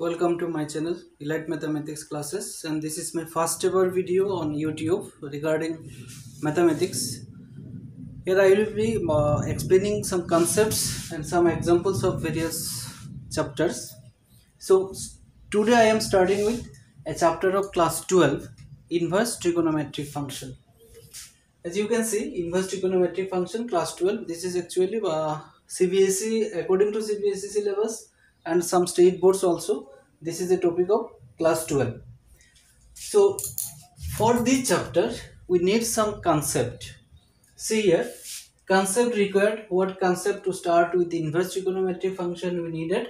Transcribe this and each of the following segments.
Welcome to my channel Elite Mathematics classes and this is my first ever video on YouTube regarding mathematics. Here I will be uh, explaining some concepts and some examples of various chapters. So today I am starting with a chapter of class 12 inverse trigonometric function. As you can see inverse trigonometric function class 12 this is actually uh, CBSE according to CBSE syllabus and some state boards also. This is the topic of class 12 so for this chapter we need some concept. See here concept required what concept to start with the inverse trigonometry function we needed.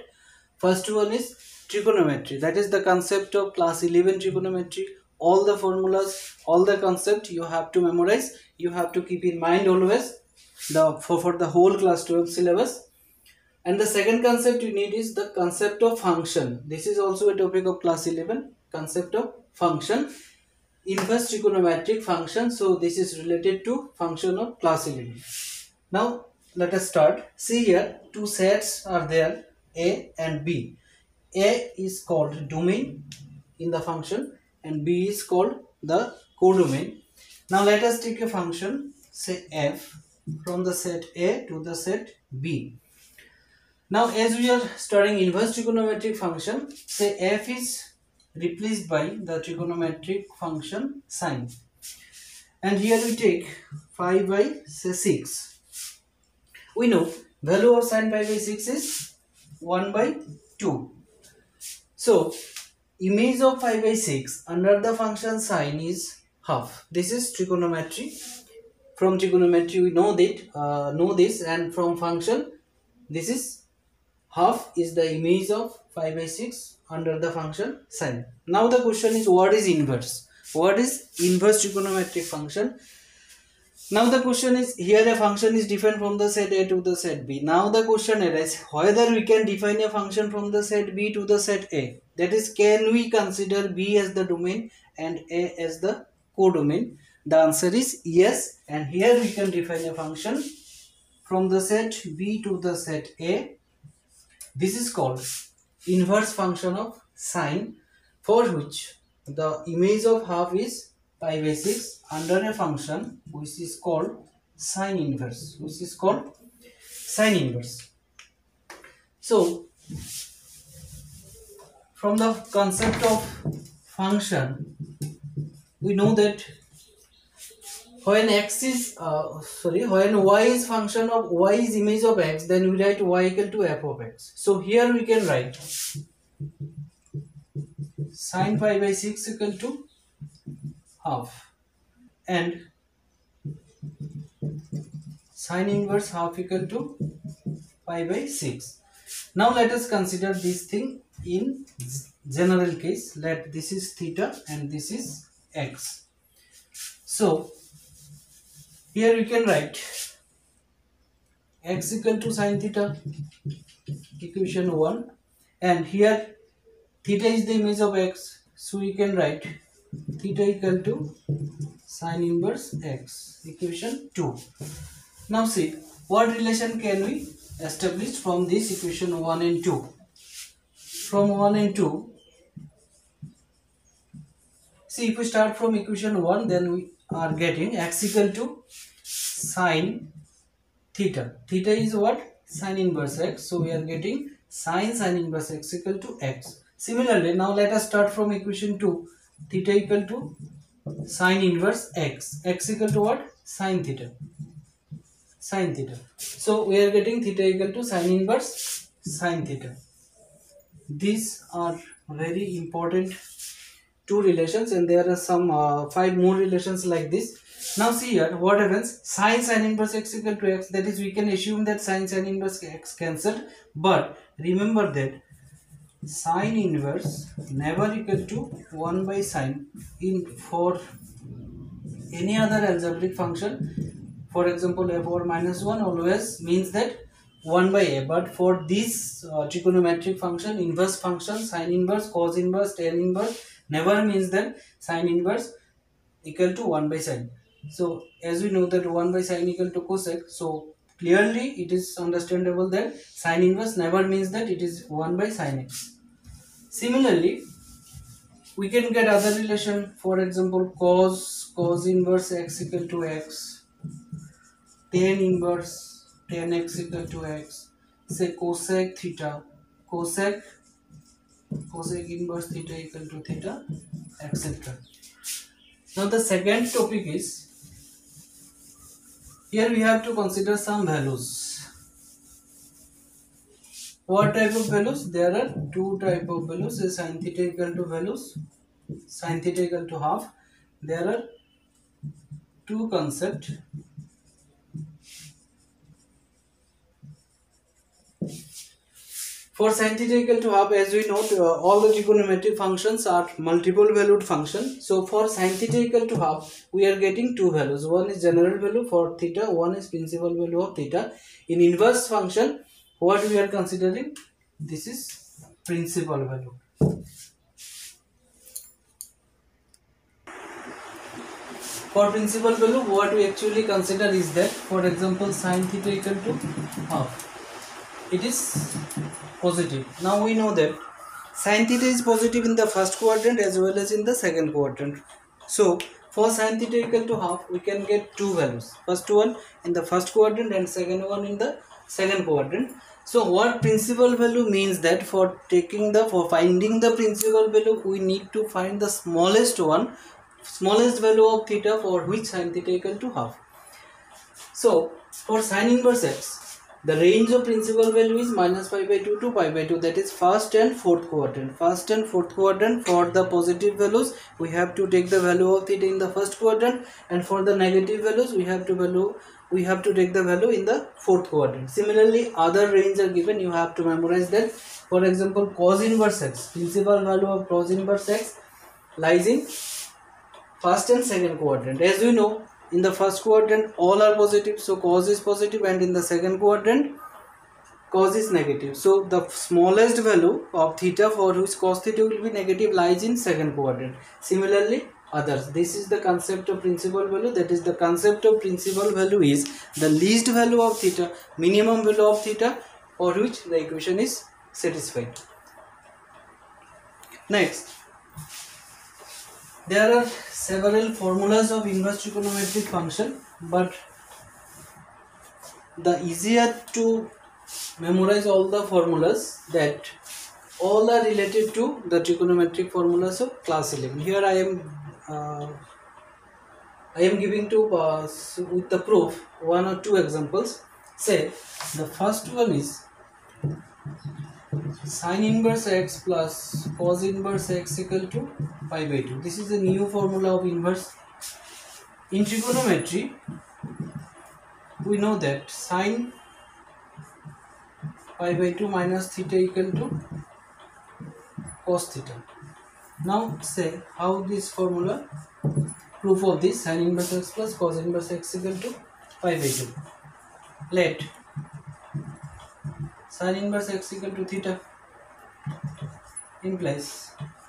First one is trigonometry. That is the concept of class 11 trigonometry all the formulas all the concept you have to memorize. You have to keep in mind always the for, for the whole class 12 syllabus and the second concept you need is the concept of function. This is also a topic of class 11, concept of function. Inverse trigonometric function. So this is related to function of class 11. Now let us start. See here two sets are there A and B. A is called domain in the function and B is called the codomain. Now let us take a function say f from the set A to the set B now as we are studying inverse trigonometric function, say f is replaced by the trigonometric function sine. And here we take pi by say 6. We know value of sine by 6 is 1 by 2. So image of pi by 6 under the function sine is half. This is trigonometry. From trigonometry we know that uh, know this and from function this is half is the image of pi by 6 under the function sine. Now the question is what is inverse? What is inverse trigonometric function? Now the question is here a function is different from the set A to the set B. Now the question arises whether we can define a function from the set B to the set A. That is can we consider B as the domain and A as the codomain? The answer is yes and here we can define a function from the set B to the set A this is called inverse function of sine for which the image of half is pi by 6 under a function which is called sine inverse which is called sine inverse. So from the concept of function we know that when x is uh, sorry when y is function of y is image of x then we write y equal to f of x. So here we can write sine pi by 6 equal to half. And sine inverse half equal to pi by 6 now let us consider this thing in general case. Let this is theta and this is x. So here we can write x equal to sine theta equation 1 and here theta is the image of x. So we can write theta equal to sine inverse x equation 2 now see what relation can we establish from this equation 1 and 2 from 1 and 2 see if we start from equation 1 then we are getting x equal to sine theta. Theta is what? Sine inverse x. So we are getting sine sine inverse x equal to x. Similarly, now let us start from equation 2. Theta equal to sine inverse x. x equal to what? Sine theta. Sine theta. So we are getting theta equal to sine inverse sine theta. These are very important two relations and there are some uh, five more relations like this. Now see here what happens? Sine sine inverse x equal to x that is we can assume that sine sine inverse x cancelled. But remember that sine inverse never equal to 1 by sine in for any other algebraic function. For example f over minus 1 always means that 1 by a. But for this uh, trigonometric function inverse function sine inverse cos inverse tan inverse never means that sine inverse equal to 1 by sine. So as we know that 1 by sine equal to cosec. So clearly it is understandable that sine inverse never means that it is 1 by sine x. similarly we can get other relation for example cos cos inverse x equal to x tan inverse tan x equal to x say cosec theta cosec cosec inverse theta equal to theta etc now the second topic is here we have to consider some values. What type of values? There are two type of values is sin theta equal to values sin theta equal to half. There are two concept For sin theta equal to half, as we know, uh, all the trigonometric functions are multiple valued function. So for sin theta equal to half, we are getting two values. One is general value for theta, one is principal value of theta. In inverse function, what we are considering? This is principal value. For principal value, what we actually consider is that, for example, sin theta equal to half. It is positive. Now we know that sin theta is positive in the first quadrant as well as in the second quadrant. So for sin theta equal to half we can get two values. First one in the first quadrant and second one in the second quadrant. So what principal value means that for taking the for finding the principal value we need to find the smallest one smallest value of theta for which sin theta equal to half. So for sin inverse x the range of principal value is minus pi by 2 to pi by 2 that is first and fourth quadrant. First and fourth quadrant for the positive values we have to take the value of theta in the first quadrant. And for the negative values we have to value we have to take the value in the fourth quadrant. Similarly other range are given. You have to memorize that for example cos inverse x. Principal value of cos inverse x lies in first and second quadrant. As we know in the first quadrant all are positive so cos is positive and in the second quadrant cos is negative. So the smallest value of theta for which cos theta will be negative lies in second quadrant. Similarly others. This is the concept of principal value. That is the concept of principal value is the least value of theta minimum value of theta for which the equation is satisfied. Next there are several formulas of inverse trigonometric function but the easier to memorize all the formulas that all are related to the trigonometric formulas of class 11 here i am uh, i am giving to uh, with the proof one or two examples. Say the first one is sin inverse x plus cos inverse x equal to pi by 2 this is a new formula of inverse in trigonometry. We know that sine pi by 2 minus theta equal to cos theta. Now say how this formula proof of this sine inverse x plus cos inverse x equal to pi by 2 let sin inverse x equal to theta implies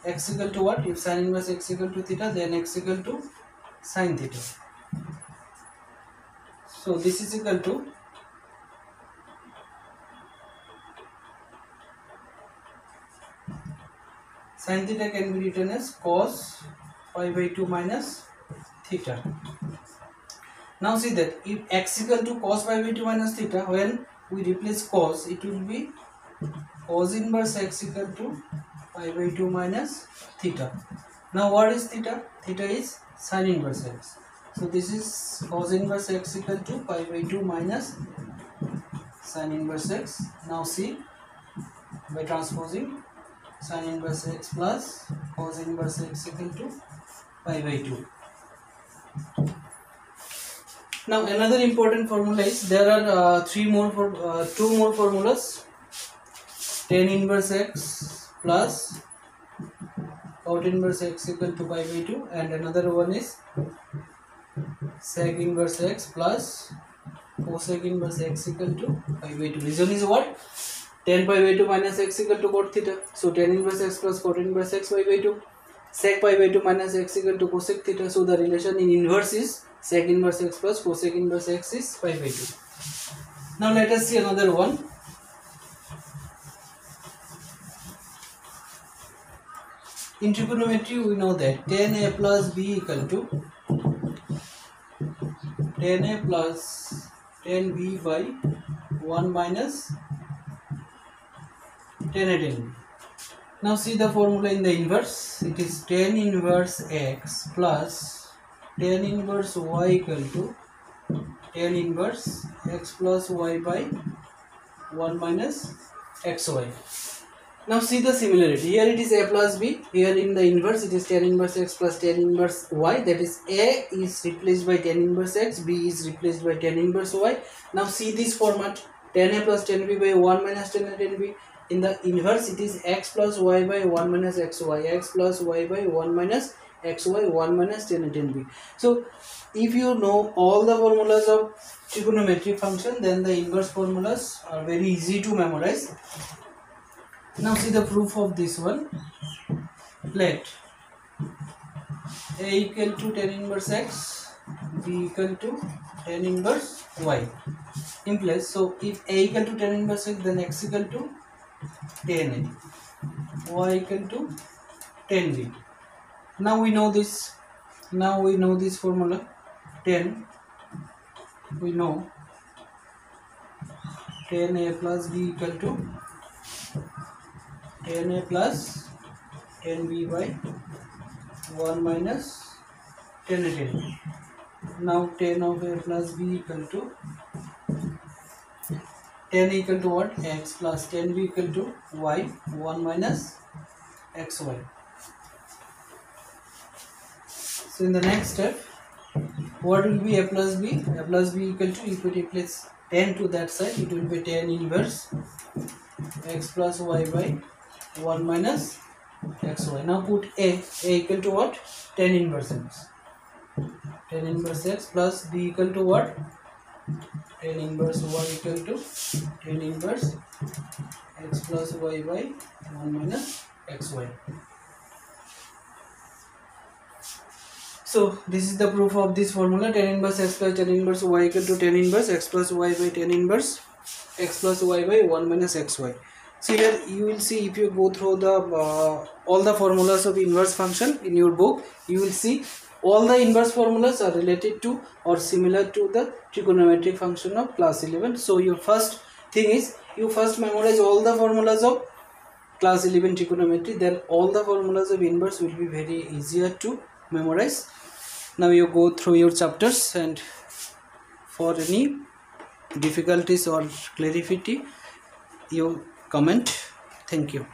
x equal to what? If sin inverse x equal to theta then x equal to sin theta. So this is equal to sin theta can be written as cos pi by 2 minus theta. Now see that if x equal to cos pi by 2 minus theta when we replace cos it will be cos inverse x equal to pi by 2 minus theta. Now what is theta? Theta is sin inverse x. So this is cos inverse x equal to pi by 2 minus sin inverse x. Now see by transposing sin inverse x plus cos inverse x equal to pi by 2 now another important formula is there are uh, three more for uh, two more formulas. Tan inverse x plus cot inverse x equal to pi by 2 and another one is sec inverse x plus cosec inverse x equal to pi by 2 reason is what? Tan pi by 2 minus x equal to cot theta. So tan inverse x plus cot inverse x pi by 2 sec pi by 2 minus x equal to cosec theta so the relation in inverse is sec inverse x plus cosec inverse x is pi by 2. Now let us see another one. in trigonometry we know that tan a plus b equal to tan a plus tan b by 1 minus tan a tan b now see the formula in the inverse. It is tan inverse x plus tan inverse y equal to tan inverse x plus y by 1 minus xy. Now see the similarity. Here it is a plus b. Here in the inverse it is tan inverse x plus tan inverse y. That is a is replaced by tan inverse x b is replaced by tan inverse y. Now see this format. Tan a plus tan b by 1 minus tan a tan b in the inverse it is x plus y by 1 minus xy x plus y by 1 minus xy 1 minus tan a tan b. So if you know all the formulas of trigonometric function then the inverse formulas are very easy to memorize. Now see the proof of this one. Let a equal to tan inverse x b equal to tan inverse y. In place so if a equal to tan inverse x then x equal to tan a y equal to tan b now we know this. Now we know this formula. tan we know. tan a plus b equal to tan a plus tan b by 1 minus tan a tan now tan of a plus b equal to 10 equal to what x plus tan b equal to y 1 minus xy so in the next step what will be a plus b a plus b equal to if we replace tan to that side it will be tan inverse x plus y by 1 minus xy. Now put a, a equal to what? tan inverse x. tan inverse x plus b equal to what? 10 inverse y equal to tan inverse x plus y by 1 minus xy. So this is the proof of this formula tan inverse x plus tan inverse y equal to tan inverse x plus y by tan inverse x plus y by 1 minus xy so here you will see if you go through the uh, all the formulas of inverse function in your book you will see all the inverse formulas are related to or similar to the trigonometric function of class 11 so your first thing is you first memorize all the formulas of class 11 trigonometry then all the formulas of inverse will be very easier to memorize. Now you go through your chapters and for any difficulties or clarity you comment. Thank you